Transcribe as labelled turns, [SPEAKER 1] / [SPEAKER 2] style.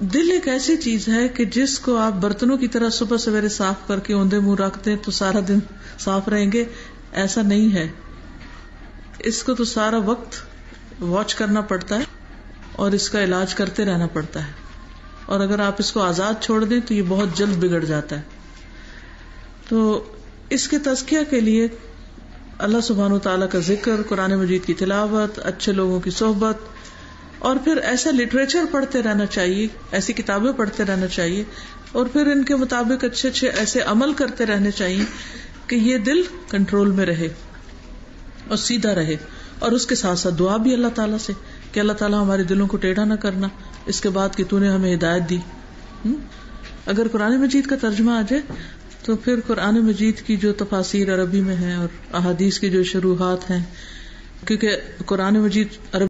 [SPEAKER 1] دل ایک ایسی چیز ہے کہ جس کو آپ برتنوں کی طرح صبح سویرے صاف کر کے اوندے منہ رکھتے ہیں تو سارا دن صاف رہیں گے، ایسا نہیں ہے۔ اس کو تو سارا وقت واچ کرنا پڑتا ہے اور اس کا علاج کرتے رہنا پڑتا ہے۔ اور اگر آپ اس کو آزاد چھوڑ دیں تو یہ بہت جلد بگڑ جاتا ہے۔ تو اس کے تزکیہ کے لیے اللہ سبحان و تعالیٰ کا ذکر، قرآن مجید کی تلاوت، اچھے لوگوں کی صحبت اور پھر ایسا لٹریچر پڑھتے رہنا چاہیے، ایسی کتابیں پڑھتے رہنا چاہیے، اور پھر ان کے مطابق اچھے اچھے ایسے عمل کرتے رہنے چاہیے کہ یہ دل کنٹرول میں رہے اور سیدھا رہے، اور اس کے ساتھ ساتھ دعا بھی اللہ تعالیٰ سے کہ اللہ تعالیٰ ہمارے دلوں کو ٹیڑھا نہ کرنا، اس کے بعد کہ تو نے ہمیں ہدایت دی۔ اگر قرآن مجید کا ترجمہ آ جائے تو پھر قرآن مجید کی جو تفاصیر عربی میں ہے اور احادیث کی جو شروحات ہیں، کیونکہ قرآن مجید عربی